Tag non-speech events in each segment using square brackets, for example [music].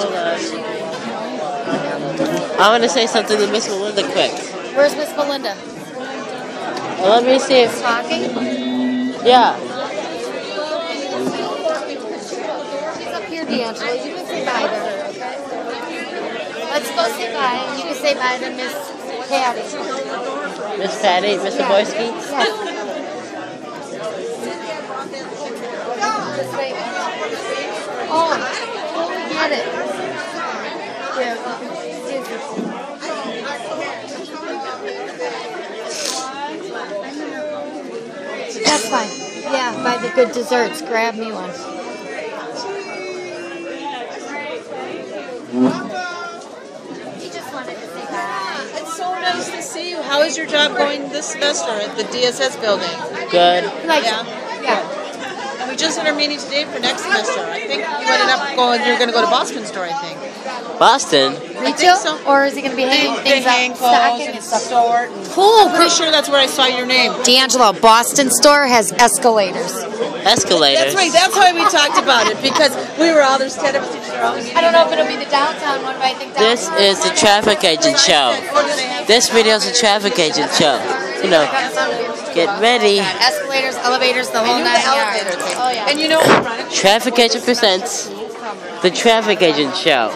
Hold on. I want to say something to Miss Melinda quick. Where's Miss Melinda? Let me see if. Talking? Yeah. She's up here, D'Angelo. You can say bye to her, okay? Let's go say bye. and You can say bye to Miss Patty. Miss Patty, Mr. Yeah. Boyski. Yes. This way. Oh, totally get it. Here, excuse me. That's fine. Yeah, buy the good desserts. Grab me one. He just wanted to say bye. It's so nice to see you. How is your job going this semester at the DSS building? Good. Like, Yeah. yeah. And we just had our meeting today for next semester. I think you ended up going. You're going to go to Boston store. I think. Boston. Retail? so. Or is he going to be hanging They things hang out, clothes stocking and and stuff? sort. and- Cool. I'm pretty sure that's where I saw your name. D'Angelo, Boston store has escalators. Escalators. That's right. That's why we talked about it because we were all there standing up. I don't know if it'll be the downtown one, but I think This is the TravekAgent show. This video is a TravekAgent show. You know, get ready. Escalators, elevators, the whole nine yards. Oh, yeah. And you know, TravekAgent presents the TravekAgent show.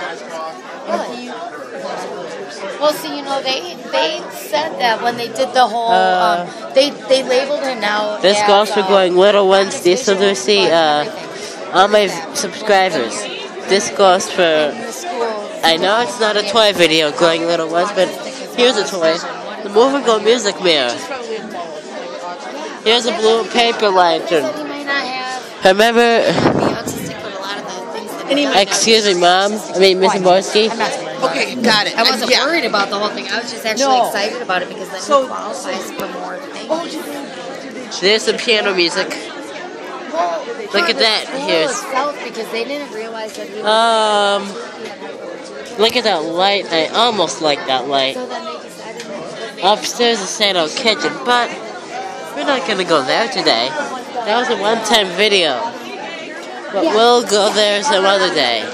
Well, see, you know, they they said that when they did the whole, Uh, um, they they labeled him now. This as, goes for uh, Growing Little Ones. This will to see uh, all my subscribers. This goes for. in the schools. I know it's not a toy video Growing Little Ones, but here's a toy. The Movigo Music Mirror. Here's a blue paper lantern. Said he may not have Remember, be autistic, but a lot of the things that he does. excuse me, mom. I mean, Mrs. Borski. I'm not saying that. okay, got it. I wasn't yeah. worried about the whole thing. I was just actually No. excited about it because then So- he qualifies for more things. There's some piano music. Well, Look at that. school Here's- because they didn't realize that he was. Um, look at that light. I almost like that light. so then they decided. Upstairs is Sano Kitchen, but we're not gonna go there today. That was a one-time video. But we'll go there some other day.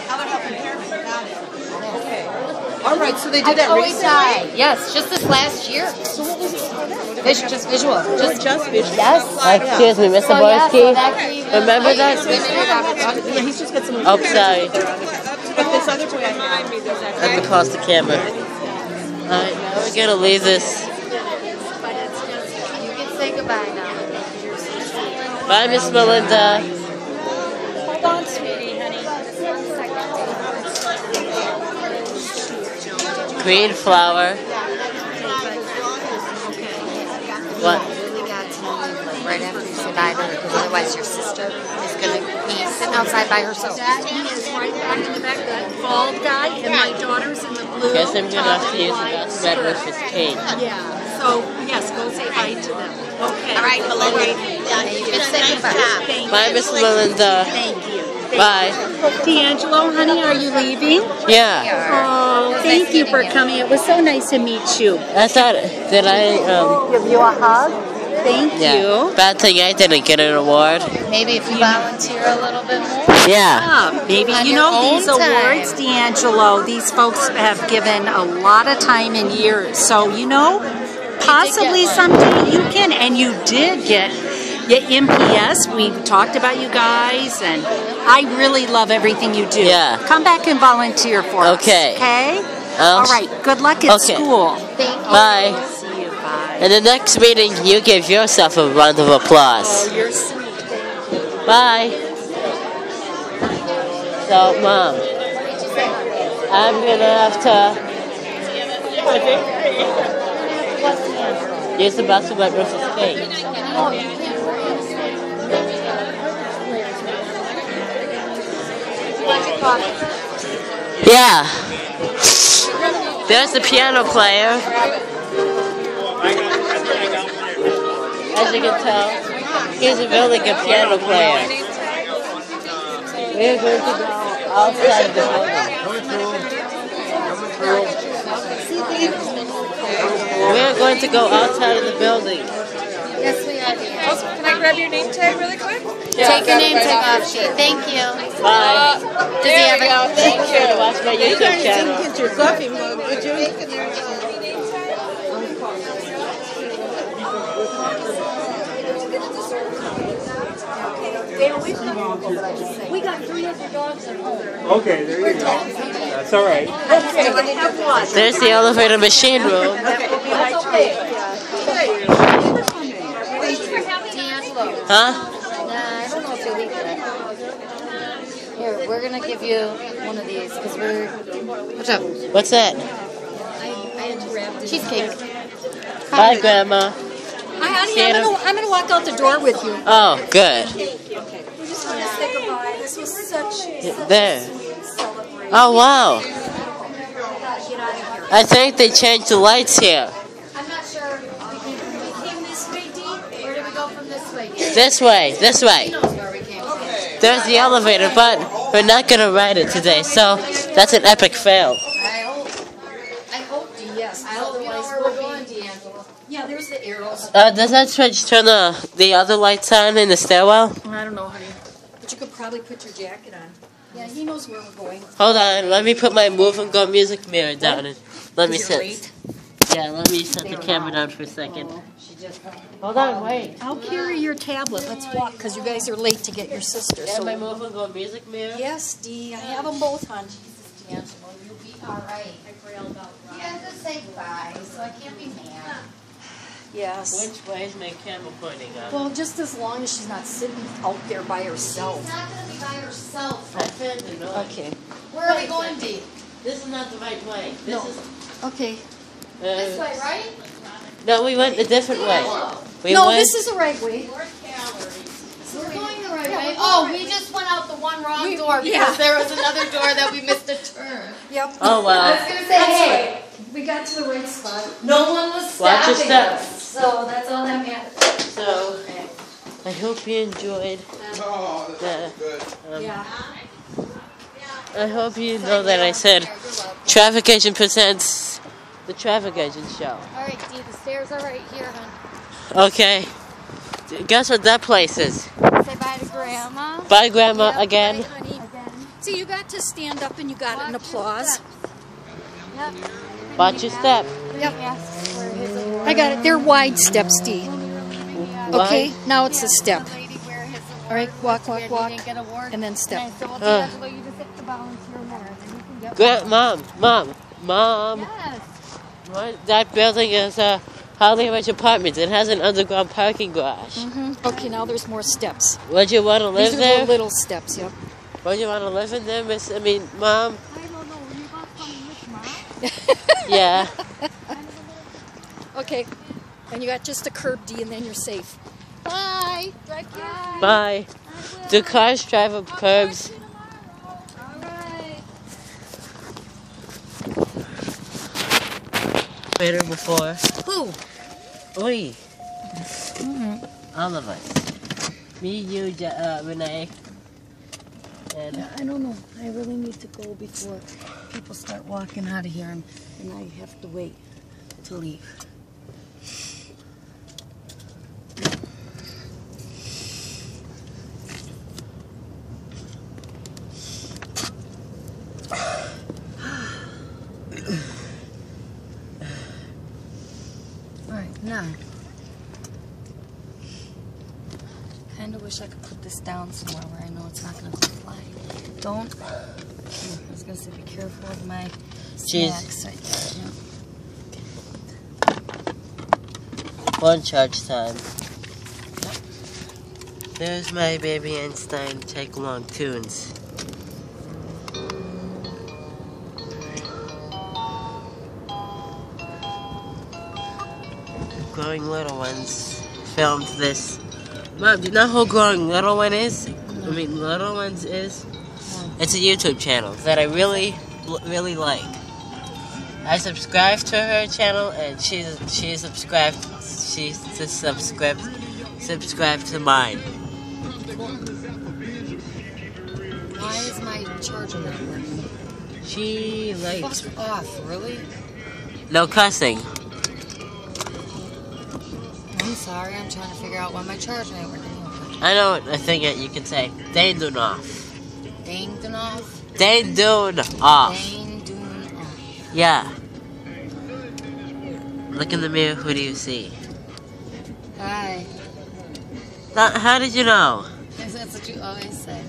All right, so they did that always recently. die. Yes, just this last year. So what was it for that? Vis- just visual. Just, just visual. Yes. Excuse me, Mr. So, yeah, so Borski. that could even- Remember that? Yeah, he's just got some. Oh, sorry. But this other boy I behind me, there's I'm across the camera. Alright, now we're gonna leave this. You can say goodbye now. Bye, Miss Melinda. Hold on, sweetie, Green flower. What? really got to know you like right after you say bye to her, because otherwise your sister is gonna be sitting outside by herself. Daddy is right back in the back, that bald guy, and my daughter's in the blue. Guess I'm gonna have to use the that and that skirt. with this cane. Yeah, so, yes, go say hi to them. Okay. All right, Melinda. You can say goodbye. Bye. Miss Melinda. Thank you. Bye. D'Angelo, honey, are you leaving? Yeah. Thank you for coming. It was so nice to meet you. I thought, did I, um, Give you a hug. Thank yeah. you. Bad thing I didn't get an award. Maybe if you volunteer a little bit more. Yeah. Yeah, maybe. On You know, these time. awards, D'Angelo, these folks have given a lot of time and years. So, you know, possibly someday you can, and you did get your MPS. We talked about you guys, and I really love everything you do. Yeah. Come back and volunteer for Okay. us. Okay. I'll All s- right. Good luck at Okay. school. Thank you. Bye. See you. Bye. In the next meeting, you give yourself a round of applause. Oh, you're sweet. Bye. So, Mom, I'm gonna have to use the basketball versus cake. Yeah. There's the piano player. As you can tell, he's a really good piano player. We're going to go outside the building. We're going to go outside of the building. Yes, we are. Oh, can I grab your name tag really quick? Take your name tag off sheet. Thank you. Bye. Does he have a, Make sure to watch my You YouTube guys channel. didn't get your coffee mug, would you? We got three other dogs at home. Okay, there you go. That's all right. There's the elevator machine room. That's okay. D'Angelo. Huh? Nah, I don't know if you'll eat that. Here, we're gonna give you one of these because we're. What's up? What's that? Cheesecake. Bye, Grandma. Hi, honey. See I'm gonna, I'm gonna walk out the door with you. Oh, good. Okay. We just want to say goodbye. This was such There. celebration. Oh, wow. I think they changed the lights here. I'm not sure. We came this way, Dee. Where did we go from this way? This way, this way. He knows where we came from. There's the elevator, but we're not gonna ride it today, so that's an epic fail. I hope. I hope, Dee. Yes. I hope you know where we're going, D'Angelo. Yeah, there's the arrows. Uh, does that switch turn the, the other lights on in the stairwell? I don't know, honey. But you could probably put your jacket on. Yeah, he knows where we're going. Hold on, let me put my move and go music mirror down and let me sit. late? Yeah, let me set the camera down for a second. Hold on, wait. I'll carry your tablet. Let's walk, because you guys are late to get your sister. And my So move and go music man? yes, Dee, I have them both, hon. D'Angelo, you'll be all right. I grailed out. You have to say bye, so I can't be mad. Yes. Which way is my camera pointing up? Well, just as long as she's not sitting out there by herself. She's not gonna be by herself. I found the noise. Okay. Where are we going, Dee? This is not the right way. This No. is. Okay. Uh, This way, right? No, we went a different way. We No, went. this is the right way. We're going the right way. Oh, we just went out the one wrong We- door because yeah. there was another door that we missed a turn. Yep. Oh I was gonna say, hey, We got to the right spot. no one was Watch your stopping us, so that's all that matters. So, I hope you enjoyed. The, um, Yeah. I hope you know that I said TravekAgent presents the TravekAgent Show. All right, Dee, the stairs are right here, hon. Okay. Guess what that place is? Say bye to Grandma. Bye, Grandma, Yep, again. right, honey. See, you got to stand up and you got an applause. Yep. Watch your step. Yep. Ask for his award. I got it. They're wide steps, Dee. Okay, now it's a step. Lady where his All right, walk, walk, walk, He didn't get award. and then step. And I said, well, Uh. D'Angelo, you just hit the volunteer winner. Then you can get Gra- Mom, Mom, Mom. Yes. What? That building is a Holly Ridge Apartments. It has an underground parking garage. hmm Okay, now there's more steps. Would you want to live These are there? the little steps, yep. Would you want to live in there, Miss? I mean, Mom. I don't know. You got something with mom? [laughs] Yeah. Okay, and you got just a curb, D, and then you're safe. Bye. Drive carefully. Bye. Do cars drive up curbs? All right. Better before. Who? Oi. All of us. Me, you, Ja- uh, Renee. And I don't know. I really need to go before people start walking out of here, and, and I have to wait to leave. All right, now. Kind of wish I could put this down somewhere where I know it's not going to fly. Don't. I was going to say, be careful of my Jeez. snacks. I, yeah. one charge time. There's my baby Einstein Take Along Tunes. Growing Little Ones filmed this. Mom, do you know who Growing Little One is? I mean, Little Ones is? It's a YouTube channel that I really, really like. I subscribed to her channel, and she's she's subscribed. She's subscribed subscribed to mine. Why is my charger not working? She likes Fuck off, really? no cussing. Sorry. I'm trying to figure out why my charger ain't working. I know a thing that you can say. They do off. Dang, off. They do off. Dang Yeah. Look in the mirror. Who do you see? Hi. That, how did you know? [laughs] That's what you always say.